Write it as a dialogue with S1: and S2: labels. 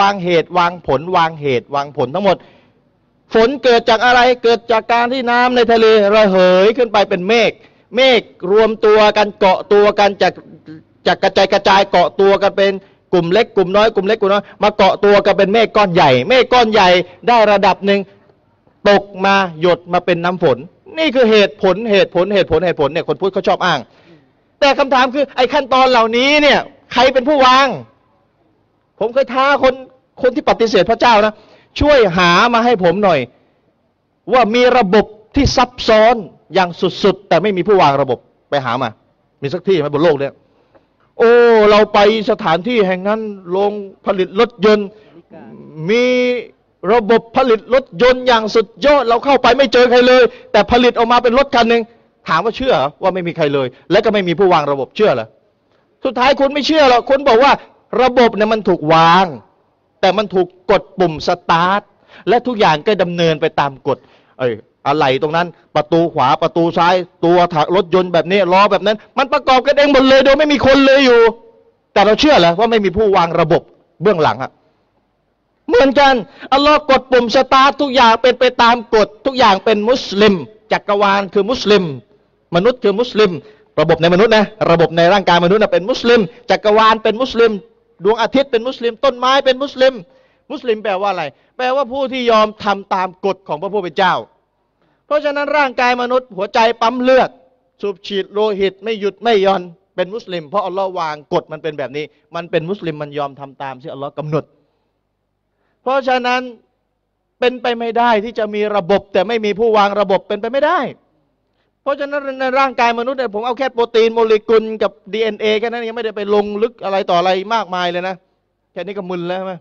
S1: วางเหตุวางผลวางเหตุวางผลทั้งหมด ฝนเกิดจากอะไรเกิดจากการที่น้ำในทะเลระเหยขึ้นไปเป็นเมฆเมฆรวมตัวกันเกาะตัวกันจากจากกระจายกระจายเกาะตัวกันเป็นกลุ่มเล็กกลุ่มน้อยกลุ่มเล็กกลุ่มน้อยมาเกาะตัวกันเป็นเมฆก้อนใหญ่ เมฆก้อนใหญ่ได้ระดับหนึ่งตกมาหยดมาเป็นน้ำฝน นี่คือเหตุผลเหตุผลเหตุผลเหตุผลเนี่ยคนพูดเขาชอบอ้าง แต่คำถามคือไอ้ขั้นตอนเหล่านี้เนี่ยใครเป็นผู้วาง ผมเคยท้าคนคนที่ปฏิเสธพระเจ้านะ ช่วยหามาให้ผมหน่อย ว่ามีระบบที่ซับซ้อนอย่างสุดๆ แต่ไม่มีผู้วางระบบไปหามา มีสักที่ไหมบนโลกเนี่ยโอ้ เราไปสถานที่แห่งนั้นโรงผลิตรถยนต์ มีระบบผลิตรถยนต์อย่างสุดยอดเราเข้าไปไม่เจอใครเลย แต่ผลิตออกมาเป็นรถคันหนึ่งถามว่าเชื่อเหรอว่าไม่มีใครเลย และก็ไม่มีผู้วางระบบเชื่อเหรอสุดท้ายคุณไม่เชื่อหรอกคุณบอกว่า ระบบเนี่ยมันถูกวาง แต่มันถูกกดปุ่มสตาร์ทและทุกอย่างก็ดำเนินไปตามกฎเอ้ยอะไรตรงนั้น ประตูขวาประตูซ้าย ตัวถังรถยนต์แบบนี้ล้อแบบนั้น มันประกอบกันเองหมดเลยโดยไม่มีคนเลยอยู่ แต่เราเชื่อเหรอว่าไม่มีผู้วางระบบเบื้องหลังอะเหมือนกันอัลลอฮ์กดปุ่มสตาร์ททุกอย่างเป็นไปตามกฎทุกอย่างเป็นมุสลิมจักรวาลคือมุสลิม มนุษย์คือมุสลิม ระบบในมนุษย์นะระบบในร่างกายมนุษย์นะเป็นมุสลิมจักรวาลเป็นมุสลิม ดวงอาทิตย์เป็นมุสลิม ต้นไม้เป็นมุสลิม มุสลิมแปลว่าอะไร แปลว่าผู้ที่ยอมทำตามกฎของพระผู้เป็นเจ้า เพราะฉะนั้นร่างกายมนุษย์ หัวใจปั๊มเลือด สูบฉีดโลหิตไม่หยุดไม่หย่อนเป็นมุสลิม เพราะอัลลอฮ์วางกฎมันเป็นแบบนี้ มันเป็นมุสลิมมันยอมทำตามที่อัลลอฮ์กำหนด เพราะฉะนั้นเป็นไปไม่ได้ที่จะมีระบบแต่ไม่มีผู้วางระบบเป็นไปไม่ได้ ราะฉะนั้นในร่างกายมนุษย์เนี่ยผมเอาแค่โปรตีนโมเลกุลกับ DNA แค่นั้นยังไม่ได้ไปลงลึกอะไรต่ออะไรมากมายเลยนะแค่นี้ก็มึนแล้วใช่ไหม